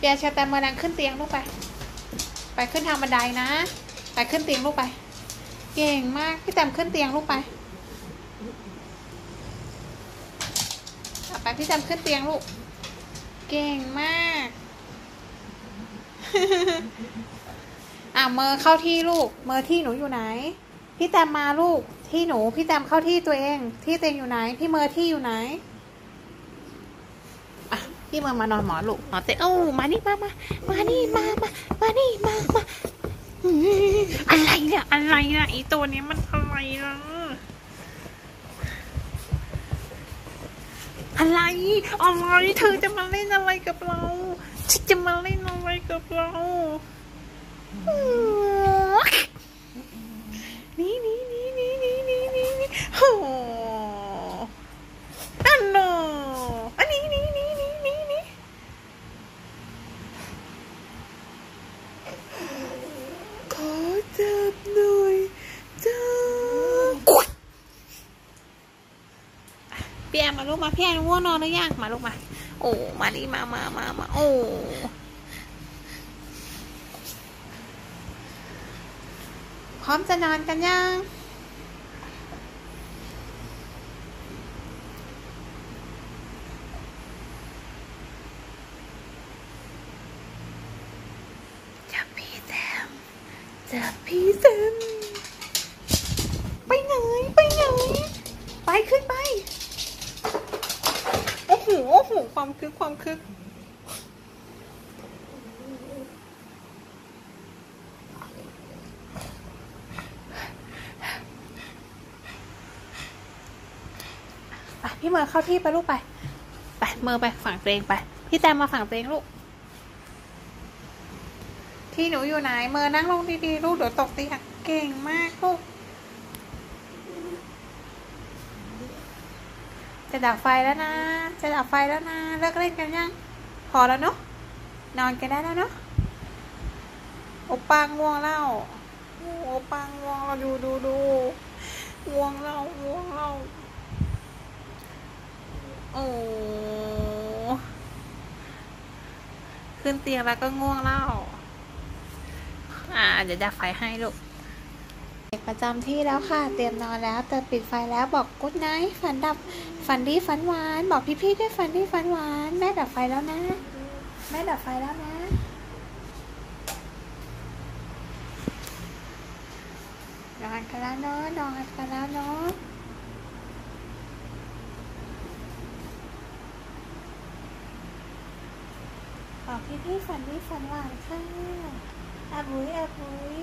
ปิแอร์ เฌอแตมเมอแร็งก์ขึ้นเตียงลูกไป ไปขึ้นทางบันไดนะ ไปขึ้นเตียงลูกไป เก่งมากพี่แตมขึ้นเตียงลูกไปไปพี่แตมขึ้นเตียงลูก เก่งมากอะเมอร์เข้าที่ลูก เมอร์ที่หนูอยู่ไหน พี่แตมมาลูก ที่หนู พี่แตมเข้าที่ตัวเอง ที่ตัวเองอยู่ไหน พี่เมอร์ที่อยู่ไหน พี่มามานอนหมอลูกหมอเตะเอ้ามานี่มามามานี่มามามานี่มามาอะไรเนี่ยอะไรเนี่ยไอตัวนี้มันอะไรล่ะอะไรอะไรเธอจะมาเล่นอะไรกับเราฉันจะมาเล่นอะไรกับเรานี่นี่นี่นี่นี่นี่นี่โอ้ มาลูกมาพี่แอมง่วงนอนหรือยังมาลูกมา โอ้มาดิมามามามาโอ้พร้อมจะนอนกันยังจับพี่แซมจับพี่แซมไปไหน ไปไหน ไปขึ้นไป หโอ้โหความคึกความคึกไปพี่เมย์เข้าที่ไปลูกไป ไปเมย์ไปฝั่งเตงไป พี่แตมมาฝั่งเตงลูก ที่หนูอยู่ไหน เมย์นั่งลงดีๆ ลูกเดี๋ยวตกเตียงเก่งมากลูก จะดับไฟแล้วนะ จะดับไฟแล้วนะ เลิกเล่นกันยัง พอแล้วเนาะ นอนกันได้แล้วเนาะ โอปังง่วงแล้วโอปังง่วงเราดูดูดูง่วงเราง่วงเราโอ้ขึ้นเตียงแล้วก็ง่วงแล้วอ่า เดี๋ยวดับไฟให้ลูก เด็กประจำที่แล้วค่ะ เตรียมนอนแล้วเติมปิดไฟแล้วบอกกุ๊ดไนท์ฝันดับฝันดีฝันหวาน บอกพี่ๆด้วยฝันดีฝันหวาน แม่ดับไฟแล้วนะ แม่ดับไฟแล้วนะนอนกันแล้วเนาะนอนกันแล้วเนาะบอกพี่ๆฝันดีฝันหวานค่ะอาบุยอาบุย